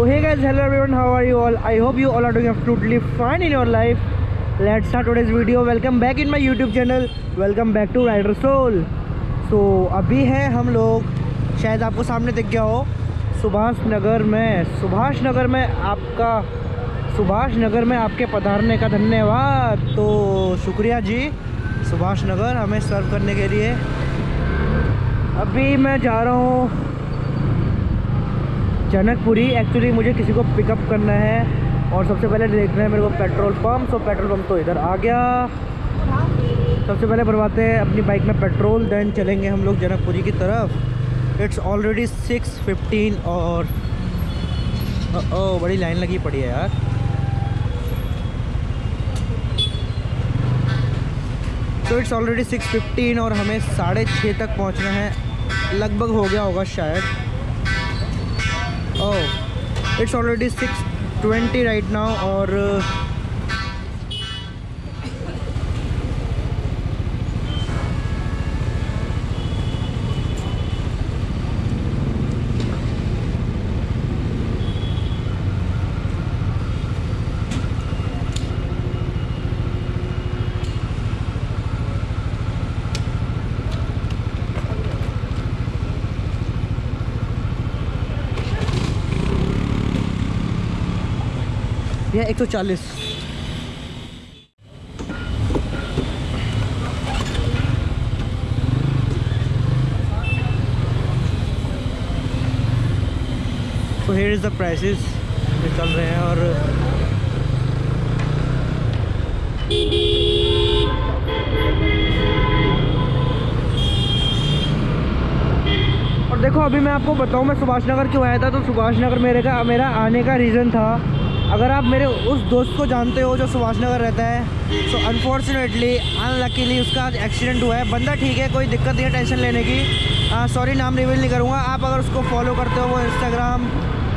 So hey guys hello everyone how are you all I hope you all are doing absolutely fine in your life let's start today's video welcome back in my YouTube channel welcome back to Rider Soul so अभी है हम लोग। शायद आपको सामने दिख गया हो। सुभाष नगर में। सुभाष नगर में आपका सुभाष नगर में आपके पधारने का धन्यवाद। तो शुक्रिया जी। सुभाष नगर हमें सर्व करने के लिए। अभी मैं जा रहा हूँ। जनकपुरी एक्चुअली मुझे किसी को पिकअप करना है और सबसे पहले देखना है मेरे को पेट्रोल पम्प तो पेट्रोल पम्प तो इधर आ गया। सबसे पहले भरवाते हैं अपनी बाइक में पेट्रोल देन चलेंगे हम लोग जनकपुरी की तरफ़। इट्स ऑलरेडी सिक्स फिफ्टीन और ओ, ओ बड़ी लाइन लगी पड़ी है यार। तो इट्स ऑलरेडी सिक्स फिफ्टीन और हमें साढ़े छः तक पहुँचना है। लगभग हो गया होगा शायद। ओह it's already six twenty right now और यह एक सौ चालीस। तो हेयर इज़ द प्राइसेस चल रहे हैं और और देखो, अभी मैं आपको बताऊँ, मैं सुभाष नगर क्यों आया था? तो सुभाष नगर मेरे का, मेरा आने का रीज़न था। अगर आप मेरे उस दोस्त को जानते हो जो सुभाष नगर रहता है सो अनफॉर्चुनेटली अनलकीली उसका एक्सीडेंट हुआ है। बंदा ठीक है, कोई दिक्कत नहीं है टेंशन लेने की। सॉरी नाम रिवील नहीं करूँगा। आप अगर उसको फॉलो करते हो, वो इंस्टाग्राम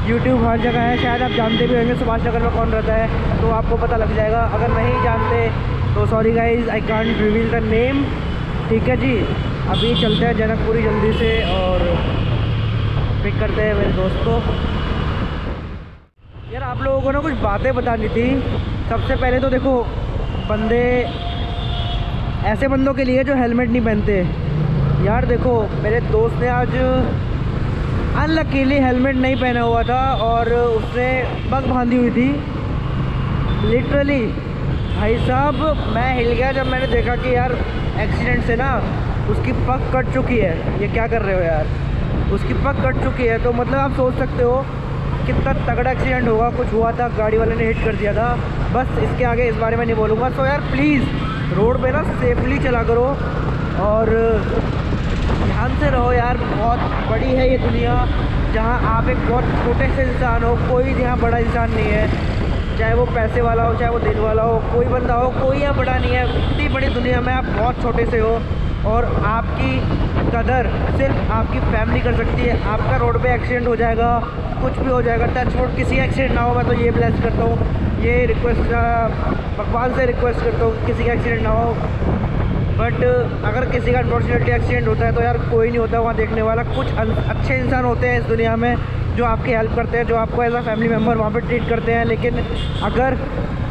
यूट्यूब हर जगह है, शायद आप जानते भी होंगे सुभाष नगर में कौन रहता है तो आपको पता लग जाएगा। अगर नहीं जानते तो sorry guys I can't reveal the name ठीक है जी? अभी चलते हैं जनकपुरी जल्दी से और पिक करते हैं मेरे दोस्त को। यार, आप लोगों को ना कुछ बातें बतानी थी। सबसे पहले तो देखो, बंदे, ऐसे बंदों के लिए जो हेलमेट नहीं पहनते। यार देखो, मेरे दोस्त ने आज अनलकीली हेलमेट नहीं पहना हुआ था और उसने पग बांधी हुई थी। लिटरली भाई साहब, मैं हिल गया जब मैंने देखा कि यार एक्सीडेंट से ना उसकी पग कट चुकी है। ये क्या कर रहे हो यार? उसकी पग कट चुकी है तो मतलब आप सोच सकते हो कितना तगड़ा एक्सीडेंट होगा, कुछ हुआ था, गाड़ी वाले ने हिट कर दिया था, बस इसके आगे इस बारे में नहीं बोलूँगा। सो यार प्लीज़ रोड पे ना सेफली चला करो और ध्यान से रहो यार, बहुत बड़ी है ये दुनिया, जहाँ आप एक बहुत छोटे से इंसान हो, कोई यहाँ बड़ा इंसान नहीं है, चाहे वो पैसे वाला हो, चाहे वो दिल वाला हो, कोई बंदा हो, कोई यहाँ बड़ा नहीं है, इतनी बड़ी दुनिया में आप बहुत छोटे से हो। और आपकी कदर सिर्फ़ आपकी फैमिली कर सकती है। आपका रोड पे एक्सीडेंट हो जाएगा, कुछ भी हो जाएगा टच वोट किसी एक्सीडेंट ना हो, मैं तो ये ब्लेस करता हूँ। ये रिक्वेस्ट भगवान से रिक्वेस्ट करता हूँ किसी का एक्सीडेंट ना हो। बट अगर किसी का अनफॉर्चुनेटली एक्सीडेंट होता है तो यार कोई नहीं होता वहाँ देखने वाला। कुछ अच्छे इंसान होते हैं इस दुनिया में, जो आपकी हेल्प करते हैं, जो आपको एज अ फैमिली मेंबर वहाँ पर ट्रीट करते हैं। लेकिन अगर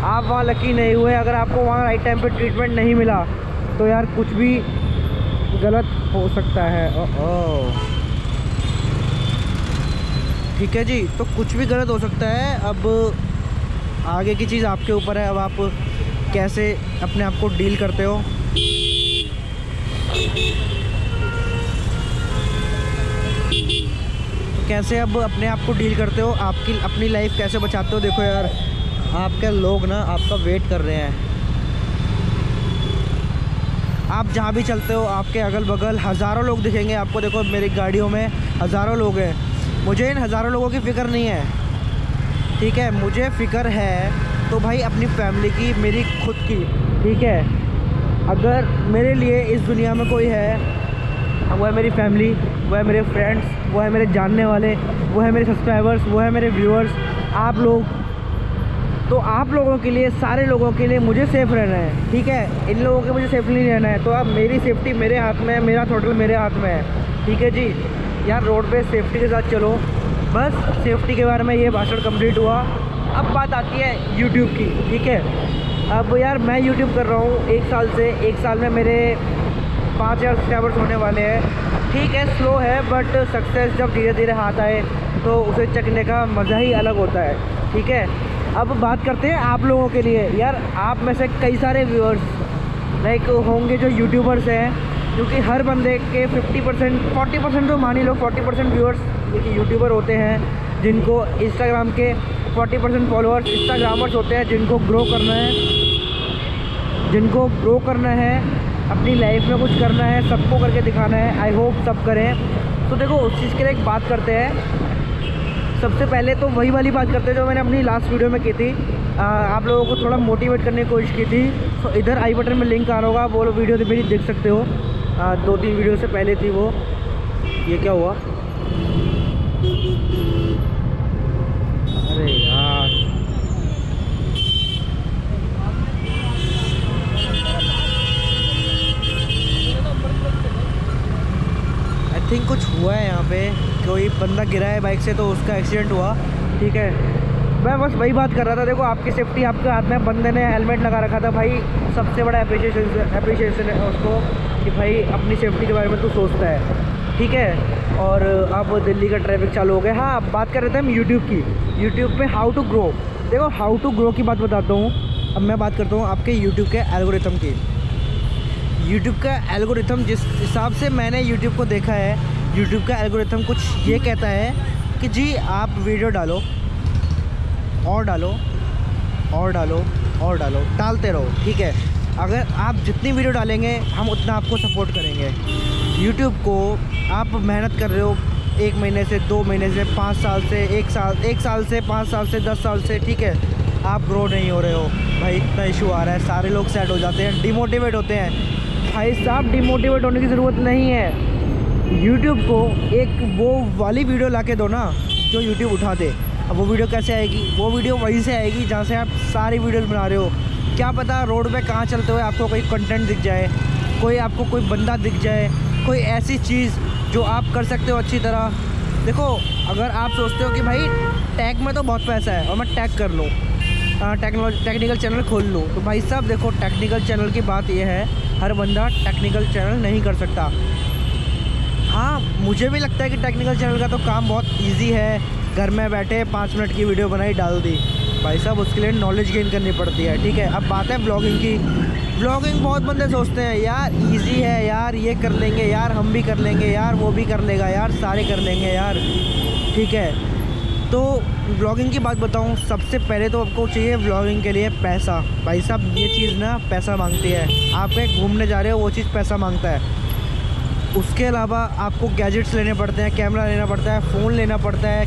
आप वहाँ लकी नहीं हुए, अगर आपको वहाँ राइट टाइम पर ट्रीटमेंट नहीं मिला तो यार कुछ भी गलत हो सकता है। ठीक है जी तो कुछ भी गलत हो सकता है। अब आगे की चीज़ आपके ऊपर है। अब आप कैसे अपने आप को डील करते हो? तो कैसे अब अपने आप को डील करते हो? आपकी, अपनी लाइफ कैसे बचाते हो? देखो यार, आपके लोग ना आपका वेट कर रहे हैं। आप जहाँ भी चलते हो, आपके अगल बगल हज़ारों लोग दिखेंगे। आपको देखो, मेरी गाड़ियों में हज़ारों लोग हैं। मुझे इन हज़ारों लोगों की फ़िक्र नहीं है। ठीक है, मुझे फ़िक्र है तो भाई अपनी फैमिली की, मेरी खुद की। ठीक है? अगर मेरे लिए इस दुनिया में कोई है, वो है मेरी फैमिली, वो है मेरे फ्रेंड्स वो है मेरे जानने वाले, वो है मेरे सब्सक्राइबर्स वो है मेरे व्यूअर्स आप लोग तो आप लोगों के लिए, सारे लोगों के लिए मुझे सेफ़ रहना है, ठीक है? इन लोगों के मुझे सेफ़ नहीं रहना है। तो अब मेरी सेफ्टी मेरे हाथ में है, मेरा टोटल मेरे हाथ में है, ठीक है जी? यार रोड पे सेफ्टी के साथ चलो। बस सेफ्टी के बारे में ये भाषण कंप्लीट हुआ। अब बात आती है यूट्यूब की, ठीक है? अब यार, मैं यूट्यूब कर रहा हूँ, एक साल से। एक साल में मेरे पाँच हज़ार सब्सक्राइबर्स होने वाले हैं। ठीक है स्लो है बट सक्सेस जब धीरे धीरे हाथ आए तो उसे चखने का मज़ा ही अलग होता है, ठीक है? अब बात करते हैं आप लोगों के लिए। यार, आप में से कई सारे व्यूअर्स लाइक होंगे जो यूट्यूबर्स हैं क्योंकि हर बंदे के 50 परसेंट फोर्टी परसेंट तो मान ही लो 40 परसेंट व्यूअर्स देखिए यूट्यूबर होते हैं, जिनको इंस्टाग्राम के 40 परसेंट फॉलोअर्स इंस्टाग्रामर्स होते हैं, जिनको ग्रो करना है, जिनको ग्रो करना है, अपनी लाइफ में कुछ करना है, सबको करके दिखाना है आई होप सब करें। तो देखो, उस चीज़ के लिए एक बात करते हैं सबसे पहले तो वही वाली बात करते हैं जो मैंने अपनी लास्ट वीडियो में की थी। आ, आप लोगों को थोड़ा मोटिवेट करने की कोशिश की थी। तो इधर आई बटन में लिंक आ रहा होगा वो वीडियो तो मेरी देख सकते हो। आ, दो तीन वीडियो से पहले थी वो। ये क्या हुआ अरे यार आई थिंक कुछ हुआ है यहाँ पे। कोई बंदा गिरा है बाइक से तो उसका एक्सीडेंट हुआ। ठीक है। मैं बस वही बात कर रहा था, देखो आपकी सेफ्टी आपके हाथ में बंदे ने हेलमेट लगा रखा था भाई। सबसे बड़ा अप्रिशिएशन अप्रिशिएशन है उसको कि भाई अपनी सेफ्टी के बारे में तू सोचता है। ठीक है? और अब दिल्ली का ट्रैफ़िक चालू हो गया। हाँ बात कर रहे थे हम यूट्यूब की। यूट्यूब पे हाउ टू ग्रो देखो हाउ टू ग्रो की बात बताता हूँ। अब मैं बात करता हूँ आपके यूट्यूब के एल्गोरिथम की। यूट्यूब का एल्गोरिथम जिस हिसाब से मैंने यूट्यूब को देखा है यूट्यूब का एल्गोरिथम कुछ ये कहता है कि जी, आप वीडियो डालो, और डालो और डालो और डालो, डालते रहो, ठीक है? अगर आप जितनी वीडियो डालेंगे, हम उतना आपको सपोर्ट करेंगे। यूट्यूब को आप मेहनत कर रहे हो एक महीने से, दो महीने से, पाँच साल से, एक साल एक साल से, पाँच साल से, दस साल से, ठीक है? आप ग्रो नहीं हो रहे हो। भाई, इतना इशू आ रहा है, सारे लोग सेट हो जाते हैं डिमोटिवेट होते हैं। भाई साहब डिमोटिवेट होने की ज़रूरत नहीं है। यूट्यूब को एक वो वाली वीडियो ला के दो ना, जो यूट्यूब उठा दे। अब वो वीडियो कैसे आएगी? वो वीडियो वहीं से आएगी जहाँ से आप सारी वीडियोस बना रहे हो। क्या पता रोड पे कहाँ चलते हुए आपको कोई कंटेंट दिख जाए, कोई आपको कोई बंदा दिख जाए, कोई ऐसी चीज़ जो आप कर सकते हो अच्छी तरह। देखो, अगर आप सोचते हो कि भाई टैग में तो बहुत पैसा है और मैं टैग कर लूँ। टेक्नोलॉजी टेक्निकल चैनल खोल लूँ। तो भाई साहब, देखो टेक्निकल चैनल की बात यह है हर बंदा टेक्निकल चैनल नहीं कर सकता। हाँ मुझे भी लगता है कि टेक्निकल चैनल का तो काम बहुत इजी है। घर में बैठे पाँच मिनट की वीडियो बनाई, डाल दी। भाई साहब, उसके लिए नॉलेज गेन करनी पड़ती है, ठीक है? अब बात है ब्लॉगिंग की। ब्लॉगिंग बहुत बंदे सोचते हैं, यार इजी है, यार, ये कर लेंगे, यार, हम भी कर लेंगे, यार, वो भी कर लेगा, यार, सारे कर लेंगे, यार। ठीक है? तो ब्लॉगिंग की बात बताऊँ, सबसे पहले तो आपको चाहिए ब्लॉगिंग के लिए पैसा। भाई साहब, ये चीज़ ना पैसा मांगती है। आप कहीं घूमने जा रहे हो, वो चीज़ पैसा माँगता है। उसके अलावा आपको गैजेट्स लेने पड़ते हैं कैमरा लेना पड़ता है फ़ोन लेना पड़ता है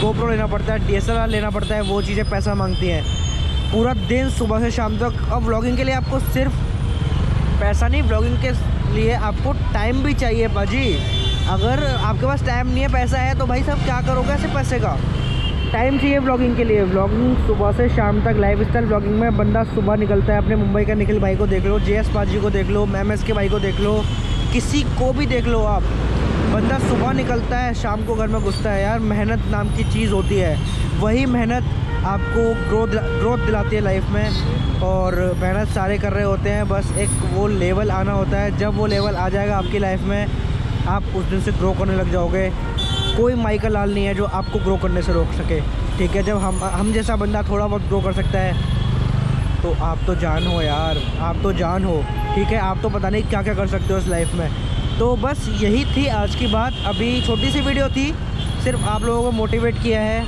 गोप्रो लेना पड़ता है डी लेना पड़ता है, वो चीज़ें पैसा मांगती हैं। पूरा दिन सुबह से शाम तक। और व्लॉगिंग के लिए आपको सिर्फ़ पैसा नहीं ब्लॉगिंग के लिए आपको टाइम भी चाहिए बाजी अगर आपके पास टाइम नहीं है, पैसा है तो भाई साहब क्या करोगे? ऐसे पैसे का। टाइम चाहिए ब्लॉगिंग के लिए। ब्लॉगिंग सुबह से शाम तक लाइफ स्टाइल ब्लॉगिंग में बंदा सुबह निकलता है। अपने मुंबई का निखिल भाई को देख लो जे एस पाजी को देख लो एम एस के भाई को देख लो, किसी को भी देख लो आप। बंदा सुबह निकलता है, शाम को घर में घुसता है, यार मेहनत नाम की चीज़ होती है। वही मेहनत आपको ग्रोथ ग्रोथ दिलाती है लाइफ में। और मेहनत सारे कर रहे होते हैं, बस एक वो लेवल आना होता है। जब वो लेवल आ जाएगा आपकी लाइफ में आप उस दिन से ग्रो करने लग जाओगे। कोई माइकल लाल नहीं है जो आपको ग्रो करने से रोक सके। ठीक है, जब हम हम जैसा बंदा थोड़ा बहुत ग्रो कर सकता है। तो आप तो जान हो यार, आप तो जान हो। ठीक है, आप तो पता नहीं क्या क्या कर सकते हो इस लाइफ में। तो बस यही थी आज की बात। अभी छोटी सी वीडियो थी, सिर्फ़ आप लोगों को मोटिवेट किया है।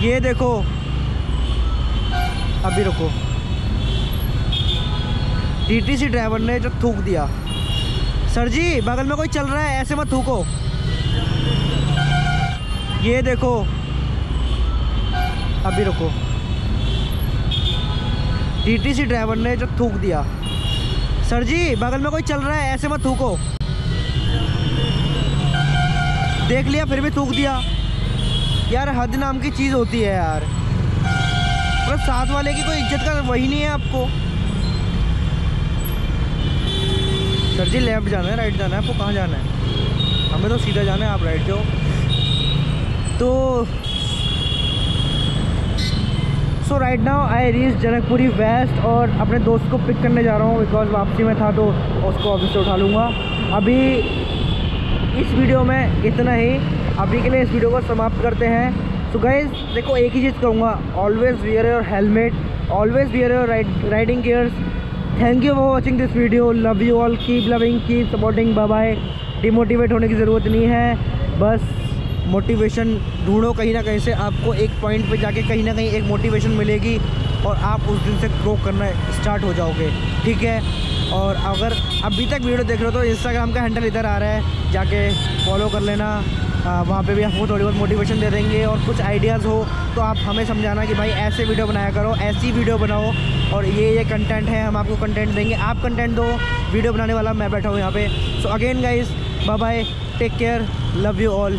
ये देखो। अभी रुको। टीटीसी ड्राइवर ने जो थूक दिया। सर जी, बगल में कोई चल रहा है, ऐसे मत थूको। ये देखो। अभी रुको। टीटीसी ड्राइवर ने जो थूक दिया। सर जी, बगल में कोई चल रहा है, ऐसे मत थूको। देख लिया, फिर भी थूक दिया। यार, हद नाम की चीज़ होती है यार। पर साथ वाले की कोई इज़्ज़त का वही नहीं है आपको। सर जी लेफ़्ट जाना है राइट जाना है, आपको कहाँ जाना है? हमें तो सीधा जाना है, आप राइट जाओ। तो so right now I reach Janakpuri West और अपने दोस्त को पिक करने जा रहा हूँ बिकॉज़ वापसी में था तो उसको ऑफ़िस से उठा लूँगा। अभी इस वीडियो में इतना ही। अभी के लिए इस वीडियो को समाप्त करते हैं। सो so गाइज़ देखो, एक ही चीज़ कहूँगा always wear your helmet always wear your riding gears thank you for watching this video love you all keep loving keep supporting bye bye demotivate होने की ज़रूरत नहीं है। बस मोटिवेशन ढूंढो कहीं ना कहीं से आपको एक पॉइंट पे जाके कहीं ना कहीं एक मोटिवेशन मिलेगी और आप उस दिन से ग्रो करना स्टार्ट हो जाओगे, ठीक है? और अगर अभी तक वीडियो देख रहे हो तो इंस्टाग्राम का हैंडल इधर आ रहा है, जाके फॉलो कर लेना। वहाँ पे भी आपको थोड़ी बहुत मोटिवेशन दे देंगे और कुछ आइडियाज़ हो तो आप हमें समझाना कि भाई ऐसे वीडियो बनाया करो, ऐसी वीडियो बनाओ और ये ये कंटेंट है, हम आपको कंटेंट देंगे। आप कंटेंट दो वीडियो बनाने वाला मैं बैठा हूँ यहाँ पे। So again guys bye bye take care love you all